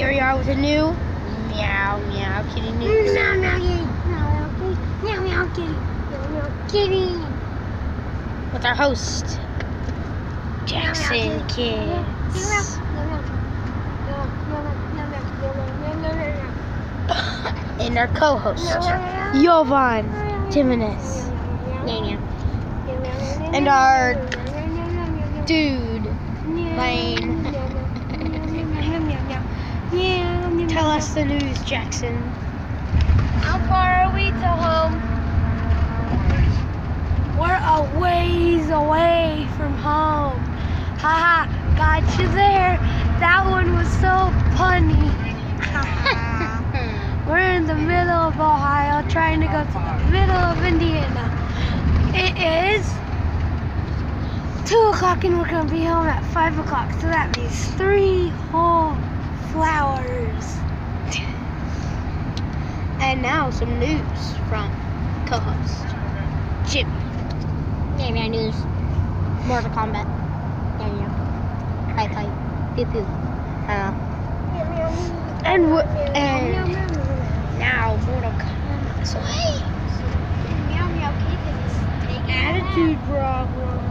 Here we are with a new meow meow kitty news. Meow meow kitty. Meow meow kitty. Meow meow kitty. With our host, Jackson Kids. And our co-host, Jovan Timonus. And our dude, Lane. Tell us the news, Jackson. How far are we to home? We're a ways away from home. Haha, got you there. That one was so funny. We're in the middle of Ohio trying to go to the middle of Indiana. It is 2 o'clock and we're going to be home at 5 o'clock. So that means three whole flowers. And now some news from co-host Jimmy. Yeah, yeah, news. Mortal Kombat. Yeah, yeah. Fight, fight. Pew, pew. Uh, And w- and now Mortal Kombat. So hey. attitude problem.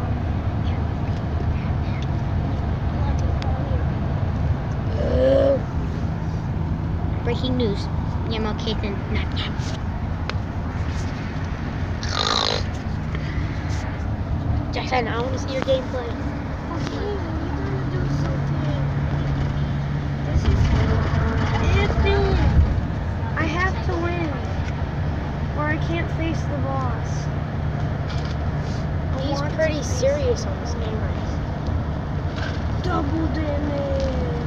Breaking news. Yamo Katen. Nap, nap. Jackson, I want to see your gameplay. I have to win, or I can't face the boss. I He's pretty serious on this game race. Double damage.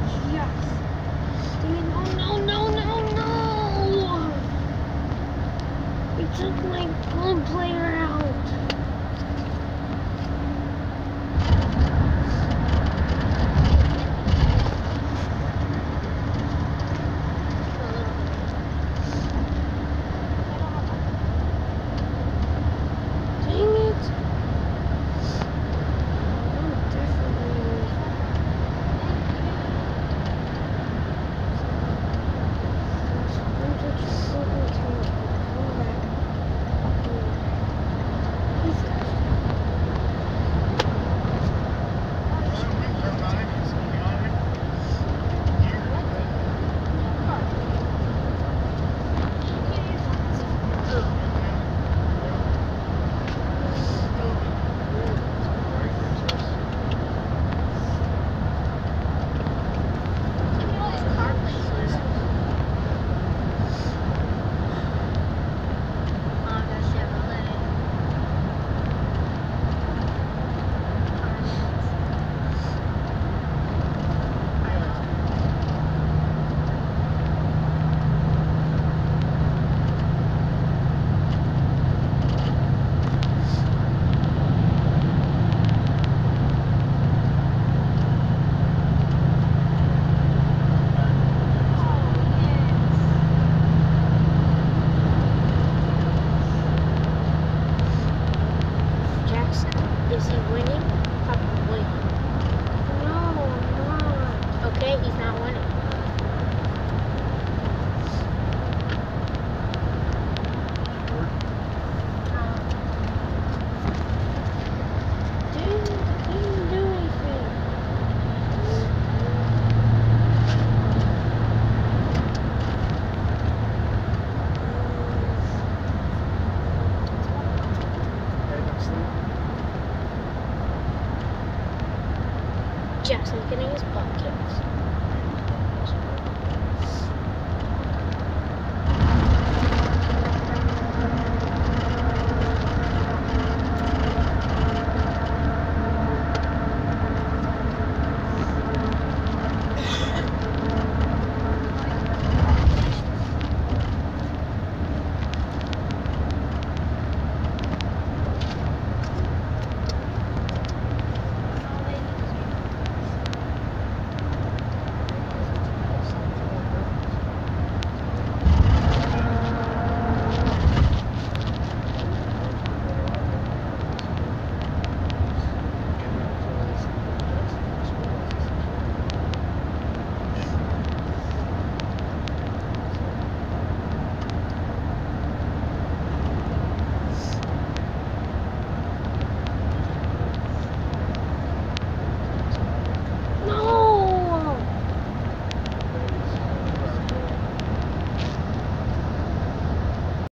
Probably. No, not. Okay, he's not winning. Jackson's getting his podcast.